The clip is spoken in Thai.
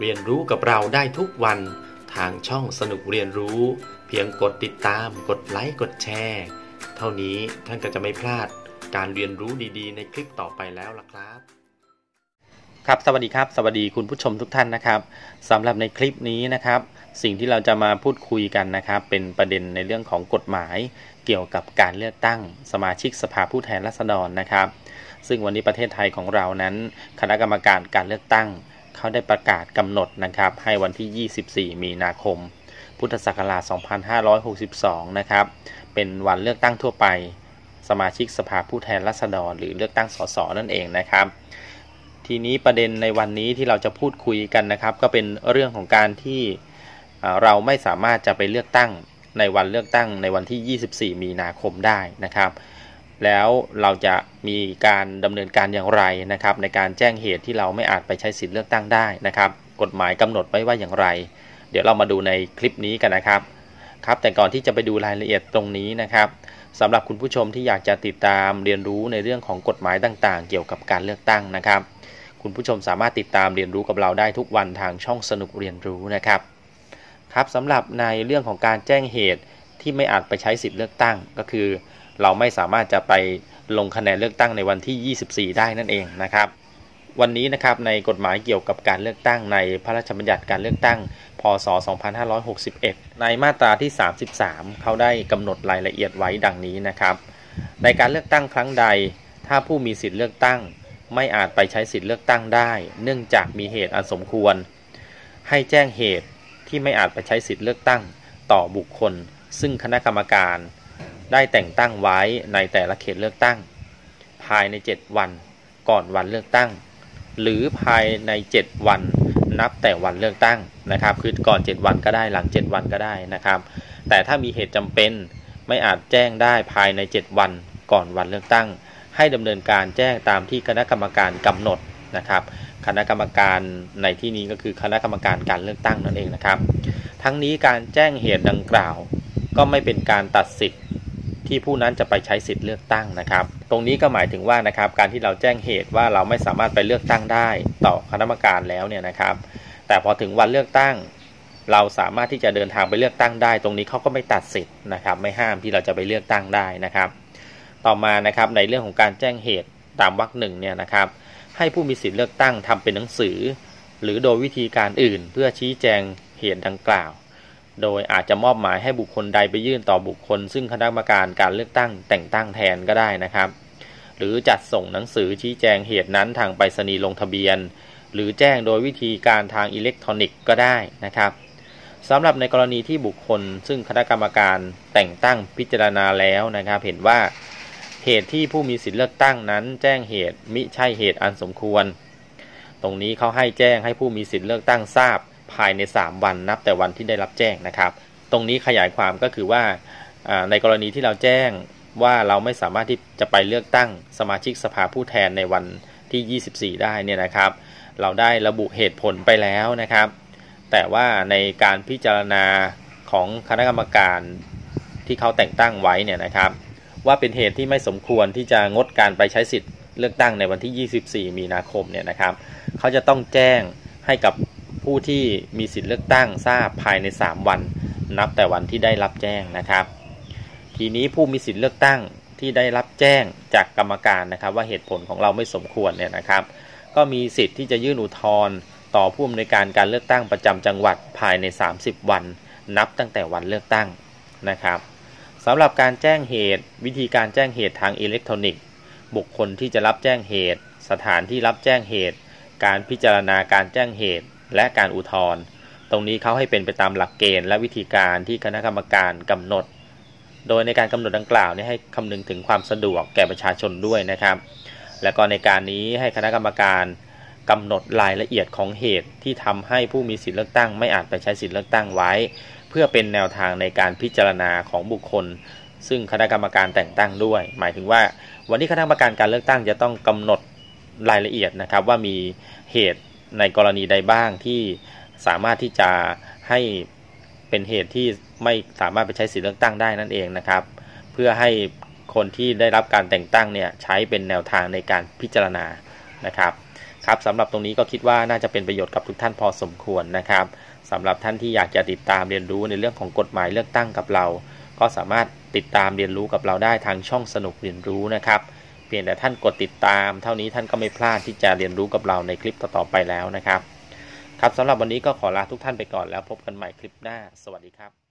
เรียนรู้กับเราได้ทุกวัน ทางช่องสนุกเรียนรู้ เพียงกดติดตาม กดไลค์ กดแชร์ เท่านี้ท่านก็จะไม่พลาดการเรียนรู้ดีๆ ในคลิปต่อไปแล้วล่ะครับ ครับสวัสดีครับ สวัสดีคุณผู้ชมทุกท่านนะครับสำหรับในคลิปนี้นะครับ สิ่งที่เราจะมาพูดคุยกันนะครับ เป็นประเด็นในเรื่องของกฎหมาย เกี่ยวกับการเลือกตั้ง สมาชิกสภาผู้แทนราษฎรนะครับ ซึ่งวันนี้ประเทศไทยของเรานั้น คณะกรรมการการเลือกตั้ง เขาได้ประกาศกำหนดนะครับ ให้วันที่ 24 มีนาคม พุทธศักราช 2562 นะครับ เป็นวันเลือกตั้งทั่วไป สมาชิกสภาผู้แทนราษฎร หรือเลือกตั้งสสนั่นเองนะครับ ทีนี้ประเด็นในวันนี้ที่เราจะพูดคุยกันนะครับ ก็เป็นเรื่องของการที่เราไม่สามารถจะไปเลือกตั้งในวันเลือกตั้งในวันที่ 24 มีนาคมได้นะครับ แล้วเราจะมีการดำเนินการอย่างไรนะครับ ในการแจ้งเหตุที่เราไม่อาจไปใช้สิทธิ์เลือกตั้งได้นะครับ กฎหมายกำหนดไว้ว่าอย่างไร เดี๋ยวเรามาดูในคลิปนี้กันนะครับครับแต่ก่อนที่จะไปดูรายละเอียดตรงนี้นะครับสำหรับคุณผู้ชมที่อยากจะติดตามเรียนรู้ในเรื่องของกฎหมายต่างๆ เกี่ยวกับการเลือกตั้งนะครับ คุณผู้ชมสามารถติดตามเรียนรู้กับเราได้ทุกวันทางช่องสนุกเรียนรู้นะครับครับสำหรับในเรื่องของการแจ้งเหตุที่ไม่อาจไปใช้สิทธิ์เลือกตั้งก็คือเราไม่สามารถจะไปลงคะแนนเลือกตั้งในวันที่ 24 ได้นั่นเองนะครับ วันนี้นะครับในกฎหมายเกี่ยวกับการเลือกตั้งในพระราชบัญญัติการเลือกตั้ง พศ 2561 ในมาตราที่ 33 เขาได้กำหนดรายละเอียดไว้ดังนี้นะครับ ในการเลือกตั้งครั้งใด ถ้าผู้มีสิทธิ์เลือกตั้ง ไม่อาจไปใช้สิทธิ์เลือกตั้งได้ เนื่องจากมีเหตุอันสมควร ให้แจ้งเหตุที่ไม่อาจไปใช้สิทธิ์เลือกตั้ง ต่อบุคคล ซึ่งคณะกรรมการ ได้แต่งตั้งไว้ในแต่ละเขตเลือกตั้ง ภายใน 7 วันก่อนวันเลือกตั้ง หรือภายใน 7 วันนับแต่วันเลือกตั้งนะครับ คือก่อน 7 วันก็ได้หลัง 7 วันก็ได้นะครับ แต่ถ้ามีเหตุจำเป็นไม่อาจแจ้งได้ภายใน 7 วันก่อนวันเลือกตั้ง ให้ดำเนินการแจ้งตามที่คณะกรรมการกำหนดนะครับ คณะกรรมการในที่นี้ก็คือคณะกรรมการการเลือกตั้งนั่นเองนะครับ ทั้งนี้การแจ้งเหตุดังกล่าว ก็ไม่เป็นการตัดสิทธิ์ ที่ผู้นั้นจะไปใช้สิทธิ์เลือกตั้งนะครับ ตรงนี้ก็หมายถึงว่านะครับการที่เราแจ้งเหตุว่าเราไม่สามารถไปเลือกตั้งได้ต่อคณะกรรมการแล้วเนี่ยนะครับ แต่พอถึงวันเลือกตั้ง เราสามารถที่จะเดินทางไปเลือกตั้งได้ ตรงนี้เขาก็ไม่ตัดสิทธิ์นะครับ ไม่ห้ามที่เราจะไปเลือกตั้งได้นะครับ ต่อมานะครับในเรื่องของการแจ้งเหตุตามวรรคหนึ่งเนี่ยนะครับ ให้ผู้มีสิทธิ์เลือกตั้งทำเป็นหนังสือ หรือโดยวิธีการอื่น เพื่อชี้แจงเหตุดังกล่าว โดยอาจจะมอบหมายให้บุคคลใดไปยื่นต่อบุคคล ซึ่งคณะกรรมการการเลือกตั้งแต่งตั้งแทนก็ได้นะครับ หรือจัดส่งหนังสือชี้แจงเหตุนั้นทางไปรษณีย์ลงทะเบียน หรือแจ้งโดยวิธีการทางอิเล็กทรอนิกส์ก็ได้นะครับสำหรับในกรณีที่บุคคล ซึ่งคณะกรรมการแต่งตั้งพิจารณาแล้วนะครับ เห็นว่าเหตุที่ผู้มีสิทธิเลือกตั้งนั้น แจ้งเหตุมิใช่เหตุอันสมควร ตรงนี้เขาให้แจ้งให้ผู้มีสิทธิเลือกตั้งทราบ ภายใน 3 วันนับแต่วันที่ได้รับแจ้งนะครับ ตรงนี้ขยายความก็คือว่าในกรณีที่เราแจ้งว่าเราไม่สามารถที่จะไปเลือกตั้งสมาชิกสภาผู้แทนในวันที่ 24 ได้เนี่ยนะครับ เราได้ระบุเหตุผลไปแล้วนะครับ แต่ว่าในการพิจารณาของคณะกรรมการที่เขาแต่งตั้งไว้เนี่ยนะครับ ว่าเป็นเหตุที่ไม่สมควรที่จะงดการไปใช้สิทธิ์เลือกตั้งในวันที่ 24 มีนาคมเนี่ยนะครับ เขาจะต้องแจ้งให้กับ ผู้ที่มีสิทธิ์เลือกตั้งทราบภายใน 3 วัน นับแต่วันที่ได้รับแจ้งนะครับ ทีนี้ผู้มีสิทธิ์เลือกตั้งที่ได้รับแจ้งจากกรรมการนะครับ ว่าเหตุผลของเราไม่สมควรเนี่ยนะครับ ก็มีสิทธิ์ที่จะยื่นอุทธรณ์ต่อผู้อำนวยการการเลือกตั้งประจำจังหวัดภายใน 30 วัน นับตั้งแต่วันเลือกตั้งนะครับสำหรับการแจ้งเหตุ วิธีการแจ้งเหตุทางอิเล็กทรอนิกส์ บุคคลที่จะรับแจ้งเหตุ สถานที่รับแจ้งเหตุ การพิจารณาการแจ้งเหตุ และการอุทธรณ์ตรงนี้เขาให้เป็นไปตามหลักเกณฑ์และวิธีการที่คณะกรรมการกำหนด โดยในการกำหนดดังกล่าวนี้ให้คำนึงถึงความสะดวกแก่ประชาชนด้วยนะครับ และก็ในการนี้ให้คณะกรรมการกำหนดรายละเอียดของเหตุที่ทำให้ผู้มีสิทธิเลือกตั้ง ไม่อาจไปใช้สิทธิเลือกตั้งไว้ เพื่อเป็นแนวทางในการพิจารณาของบุคคล ซึ่งคณะกรรมการแต่งตั้งด้วย หมายถึงว่า วันนี้คณะกรรมการการเลือกตั้งจะต้องกำหนดรายละเอียดนะครับว่ามีเหตุ ในกรณีใดบ้างที่สามารถที่จะให้เป็นเหตุที่ไม่สามารถไปใช้สิทธิเลือกตั้งได้นั่นเองนะครับ เพื่อให้คนที่ได้รับการแต่งตั้งเนี่ยใช้เป็นแนวทางในการพิจารณานะครับครับสำหรับตรงนี้ก็คิดว่าน่าจะเป็นประโยชน์กับทุกท่านพอสมควรนะครับสำหรับท่านที่อยากจะติดตามเรียนรู้ในเรื่องของกฎหมายเลือกตั้งกับเรา ก็สามารถติดตามเรียนรู้กับเราได้ทางช่องสนุกเรียนรู้นะครับ เพียงแต่ท่านกดติดตาม เท่านี้ท่านก็ไม่พลาดที่จะเรียนรู้กับเราในคลิปต่อๆไปแล้วนะครับ ครับสำหรับวันนี้ก็ขอลาทุกท่านไปก่อนแล้วพบกันใหม่คลิปหน้า สวัสดีครับ